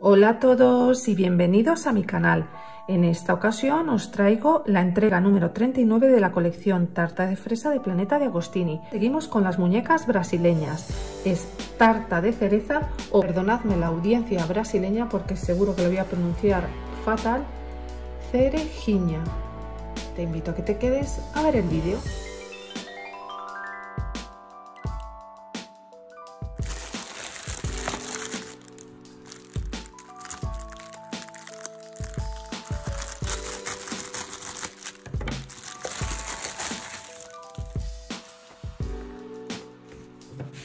Hola a todos y bienvenidos a mi canal. En esta ocasión os traigo la entrega número 39 de la colección Tarta de Fresa de Planeta de Agostini. Seguimos con las muñecas brasileñas. Es tarta de cereza o perdonadme la audiencia brasileña porque seguro que lo voy a pronunciar fatal. Cerejiña. Te invito a que te quedes a ver el vídeo.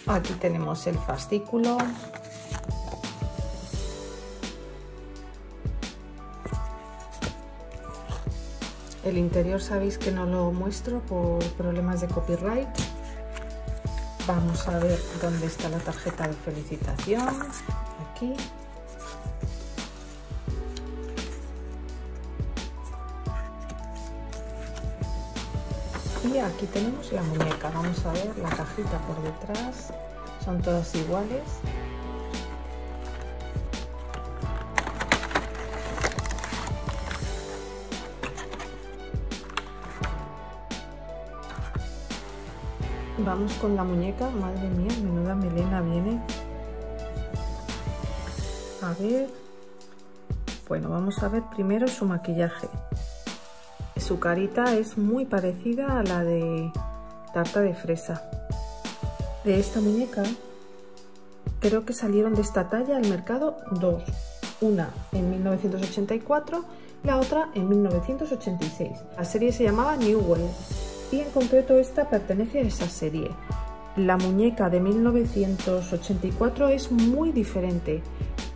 Aquí tenemos el fascículo. El interior sabéis que no lo muestro por problemas de copyright. Vamos a ver dónde está la tarjeta de felicitación. Aquí. Y aquí tenemos la muñeca. Vamos a ver la cajita por detrás. Son todas iguales. Vamos con la muñeca. Madre mía menuda melena viene. A ver. Bueno vamos a ver primero su maquillaje su carita es muy parecida a la de tarta de fresa. De esta muñeca, creo que salieron de esta talla al mercado dos. Una en 1984, la otra en 1986. La serie se llamaba New World y en concreto esta pertenece a esa serie. La muñeca de 1984 es muy diferente.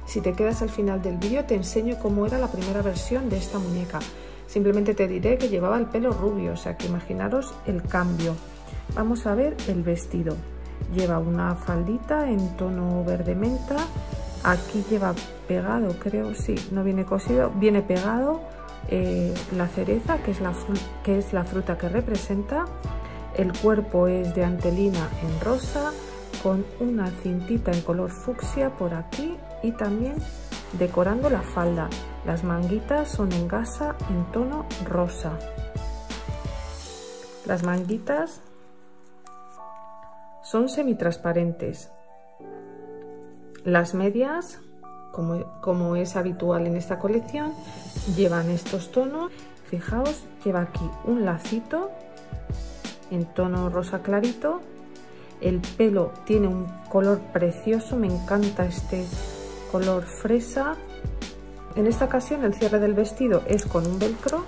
Si te quedas al final del vídeo te enseño cómo era la primera versión de esta muñeca. Simplemente te diré que llevaba el pelo rubio, o sea que imaginaros el cambio. Vamos a ver el vestido. Lleva una faldita en tono verde menta. Aquí lleva pegado, creo, sí, no viene cosido, viene pegado eh, la cereza, que es la, que es la fruta que representa. El cuerpo es de antelina en rosa, con una cintita en color fucsia por aquí y también decorando la falda. Las manguitas son en gasa en tono rosa. Las manguitas son semitransparentes. Las medias, como, como es habitual en esta colección, llevan estos tonos. Fijaos, lleva aquí un lacito en tono rosa clarito. El pelo tiene un color precioso, me encanta este color fresa. En esta ocasión el cierre del vestido es con un velcro.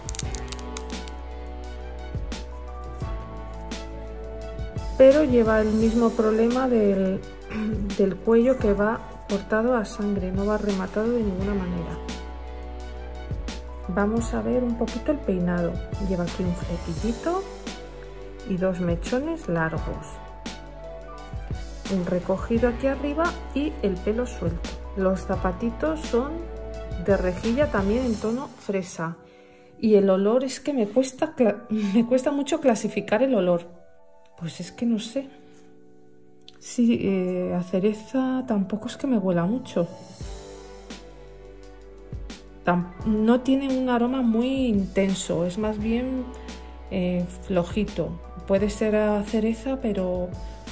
Pero lleva el mismo problema del, del cuello que va cortado a sangre, no va rematado de ninguna manera. Vamos a ver un poquito el peinado. Lleva aquí un flequillito y dos mechones largos. Un recogido aquí arriba y el pelo suelto. Los zapatitos son de rejilla también en tono fresa. Y el olor es que me cuesta, me cuesta mucho clasificar el olor. Pues es que no sé. Sí, eh, a cereza tampoco es que me huela mucho. no tiene un aroma muy intenso, es más bien eh, flojito. Puede ser a cereza, pero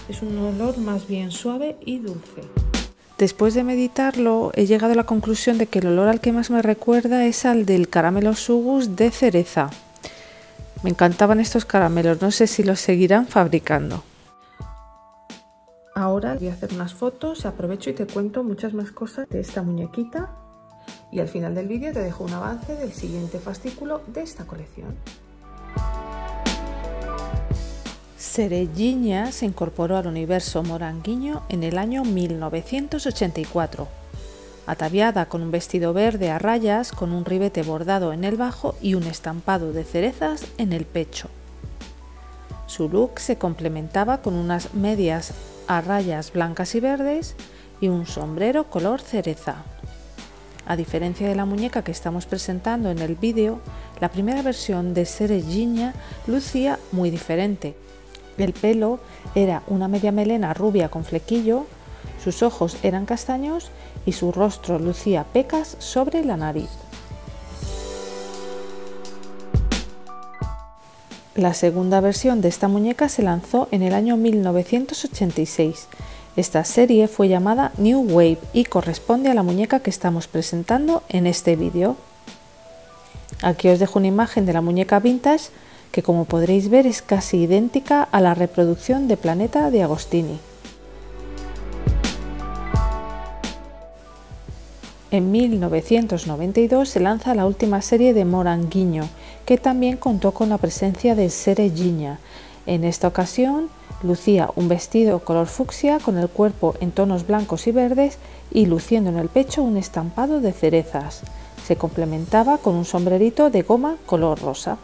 es un olor más bien suave y dulce. Después de meditarlo, he llegado a la conclusión de que el olor al que más me recuerda es al del caramelo sugus de cereza. Me encantaban estos caramelos, no sé si los seguirán fabricando. Ahora voy a hacer unas fotos, aprovecho y te cuento muchas más cosas de esta muñequita y al final del vídeo te dejo un avance del siguiente fascículo de esta colección. Serelliña se incorporó al universo moranguiño en el año 1984, ataviada con un vestido verde a rayas con un ribete bordado en el bajo y un estampado de cerezas en el pecho. Su look se complementaba con unas medias a rayas blancas y verdes y un sombrero color cereza. A diferencia de la muñeca que estamos presentando en el vídeo, la primera versión de Serelliña lucía muy diferente. El pelo era una media melena rubia con flequillo, Sus ojos eran castaños y su rostro lucía pecas sobre la nariz. La segunda versión de esta muñeca se lanzó en el año 1986. Esta serie fue llamada New Wave y corresponde a la muñeca que estamos presentando en este vídeo. Aquí os dejo una imagen de la muñeca vintage que como podréis ver es casi idéntica a la reproducción de Planeta de Agostini. En 1992 se lanza la última serie de Moranguinho, que también contó con la presencia de Sere Giña. En esta ocasión lucía un vestido color fucsia con el cuerpo en tonos blancos y verdes y luciendo en el pecho un estampado de cerezas. Se complementaba con un sombrerito de goma color rosa.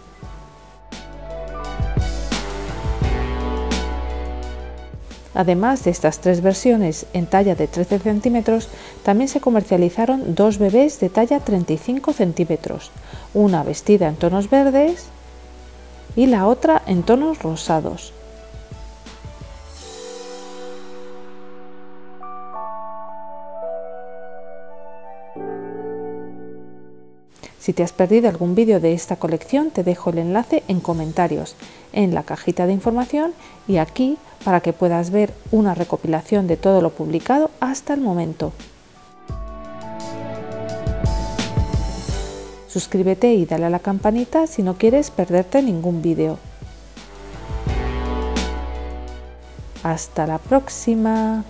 Además de estas tres versiones en talla de 13 centímetros, también se comercializaron dos bebés de talla 35 centímetros, una vestida en tonos verdes y la otra en tonos rosados. Si te has perdido algún vídeo de esta colección, te dejo el enlace en comentarios, en la cajita de información y aquí para que puedas ver una recopilación de todo lo publicado hasta el momento. Suscríbete y dale a la campanita si no quieres perderte ningún vídeo. Hasta la próxima.